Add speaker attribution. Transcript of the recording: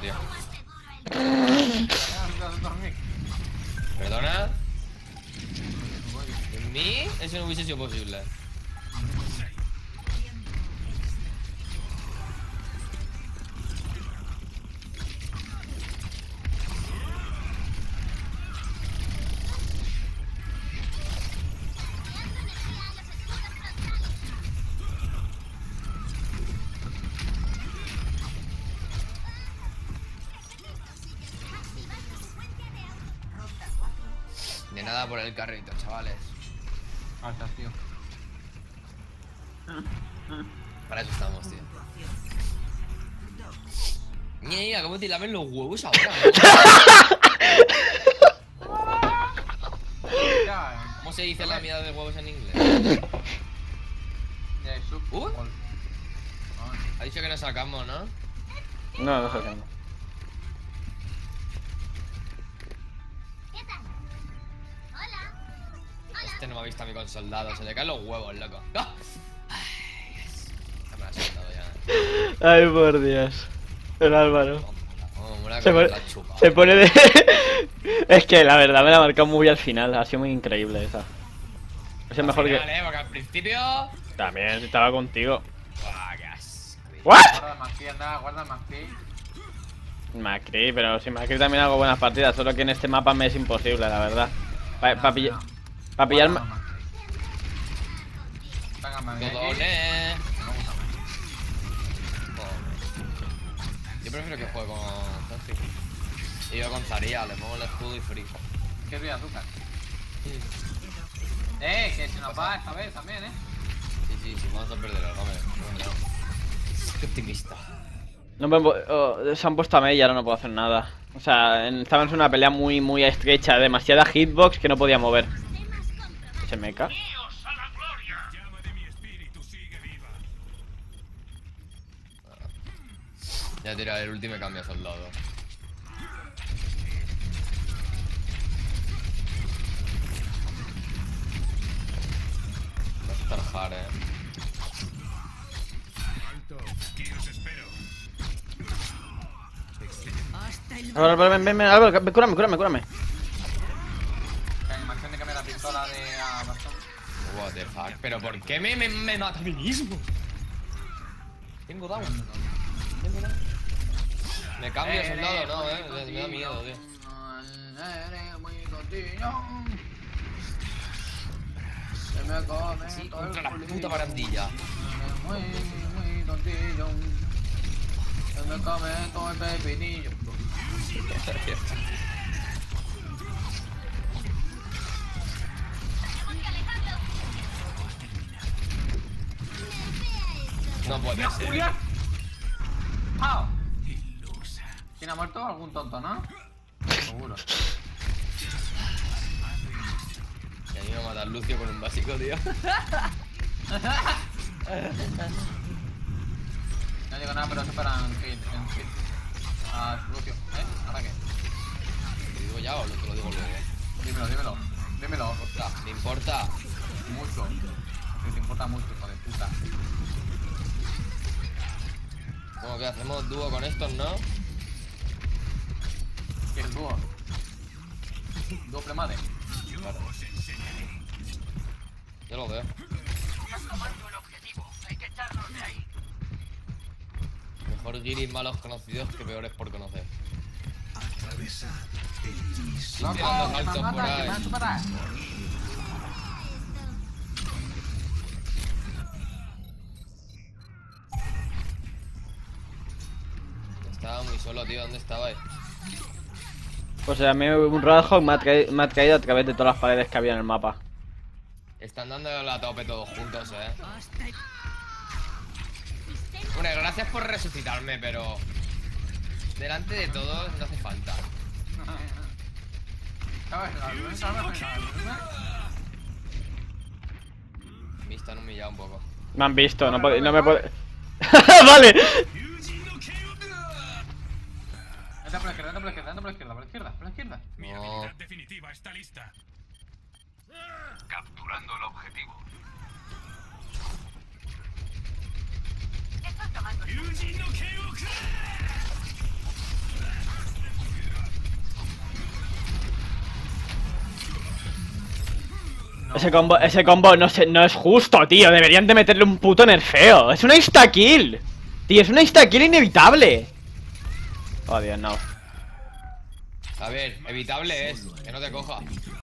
Speaker 1: tío. ¿Perdona? ¿En mí? Eso no hubiese sido posible. Nada por el carrito, chavales.
Speaker 2: Altas, tío.
Speaker 1: Para eso estamos, tío. Mira, ¿cómo te lamen los huevos ahora? ¿Cómo se dice la mierda de huevos en inglés? Uh. Ha dicho que nos sacamos, ¿no?
Speaker 3: No, no sé
Speaker 1: Este no me ha visto a mí con soldados, se le caen los huevos, loco. ¡Ah! Ay, yes. Ya me soltado ya.
Speaker 3: Ay, por Dios. El Álvaro.
Speaker 1: Oh,
Speaker 3: Se pone,
Speaker 1: chupa.
Speaker 3: se pone de... es que la verdad me la ha marcado muy al final. Ha sido muy increíble esa. Es el mejor que...
Speaker 1: Vale, porque al principio...
Speaker 3: También estaba contigo.
Speaker 1: Qué asco.
Speaker 3: ¿What?
Speaker 2: Guarda Macri, anda, guarda el Macri.
Speaker 3: Macri, pero si Macri también hago buenas partidas, solo que en este mapa me es imposible, la verdad. Para
Speaker 2: No,
Speaker 3: pillar...
Speaker 2: no.
Speaker 3: Pa pillar...
Speaker 2: No.
Speaker 1: Yo prefiero que juegue con Zanzi. Y yo con Zaria, le pongo el escudo y free.
Speaker 2: Qué ruido azúcar. Eh, que se nos va esta vez también, eh.
Speaker 1: Sí, sí, sí, vamos a perder el game. Qué optimista.
Speaker 3: No me oh, se han puesto a Mei y ahora no puedo hacer nada. O sea, estábamos en una pelea muy, muy estrecha, demasiada hitbox que no podía mover. Se me cae.
Speaker 1: Ya tira el último cambio soldado. Va a estar hard, eh.
Speaker 3: Álvaro, ven, ven, ven, Álvaro, ven, cúrame, cúrame, cúrame.
Speaker 2: Pistola de a bastón.
Speaker 1: What the fuck, pero ¿por qué me, me, me mata a mí mismo? Tengo down. Tengo down. Me cambio soldado, no, eh. Me, da miedo, tío.
Speaker 2: Se me come
Speaker 1: Sí,
Speaker 2: todo el
Speaker 1: contra la puta barandilla.
Speaker 2: Muy, muy tontillo. Se me come todo el pepinillo.
Speaker 1: No puede ser.
Speaker 2: ¡Julia! ¡Pau! ¿Quién ha muerto? Algún tonto, ¿no? Seguro.
Speaker 1: Y a mí me va a matar Lucio con un básico, tío.
Speaker 2: No digo nada, pero eso para en hit, en hit. Ah, Lucio. ¿Eh? ¿Ahora qué?
Speaker 1: ¿Te digo ya o te lo digo luego?
Speaker 2: Dímelo, dímelo. Dímelo.
Speaker 1: Ostras, ¿me importa?
Speaker 2: Mucho. Te importa mucho, hijo de puta.
Speaker 1: Como que hacemos dúo con estos, ¿no?
Speaker 2: ¿Qué es dúo? Doble madre.
Speaker 1: Claro. Yo lo veo. Mejor guiris malos conocidos que peores por conocer. Tirando Estaba muy solo, tío. ¿Dónde estabais?
Speaker 3: Pues a mí un Roadhog me ha, traído- me ha caído a través de todas las paredes que había en el mapa.
Speaker 1: Están dando la tope todos juntos, eh. Bueno, gracias por resucitarme, pero. Delante de todos no hace falta. Me están humillado un poco.
Speaker 3: Me han visto, no, me puede... vale.
Speaker 2: Anda por la izquierda, anda por la izquierda, anda por la izquierda, por la izquierda, por la izquierda.
Speaker 4: Mi habilidad definitiva está lista. Capturando el objetivo.
Speaker 3: Están Ese combo, ese combo no, se, no es justo, tío. Deberían de meterle un puto nerfeo. Es una insta-kill. Tío, es una insta-kill inevitable. Oh, no.
Speaker 1: A ver, evitable es, que no te coja.